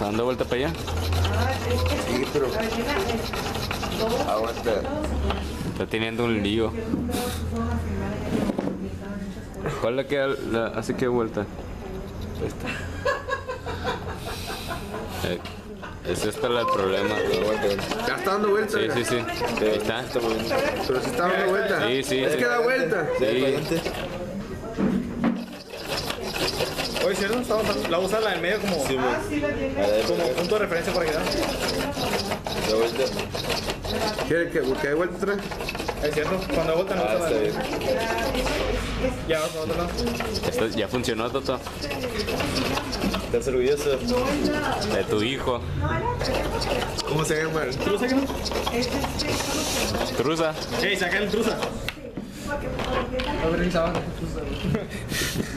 Dando vuelta para allá. Sí, pero aguanta. Está teniendo un lío. ¿Cuál la que la hace que vuelta? Esta. Eh, es esta el problema. Ya está dando vuelta. Sí, sí, sí. Ahí está. Pero se está dando vuelta. Sí, sí, Es sí. que da vuelta. Sí. Oye, ¿cierto? Estamos usando- La usa la del medio como, como punto de referencia para que vean. ¿Quiere que, que dé vuelta atrás? Es cierto, cuando vuelta no usa la del Ya, vamos a otro lado. Esto ya funcionó, Toto. ¿Estás orgulloso? De tu hijo. ¿Cómo se llama? ¿Truza que no? Ey, saca el truza.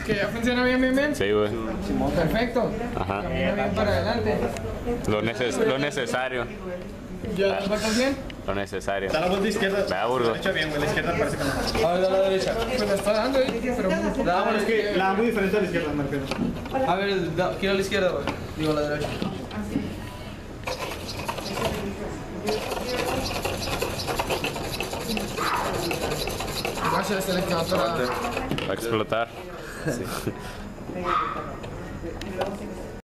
Que ya funciona bien, bien, bien. Sí, güey. Perfecto. Ajá. Camina bien para adelante. Lo, neces lo necesario. ¿Ya sacas bien? Lo necesario. Da la vuelta izquierda. Vea, Burgo. La derecha bien, güey. La izquierda parece que no. A ver, dale a la derecha. Pues la está dando ahí, pero. Ah, bueno, es que la da muy diferente a la izquierda, me refiero. A ver, da- quiero a la izquierda, güey. Digo a la derecha. Gracias, se le quedó atorada. Va a explotar.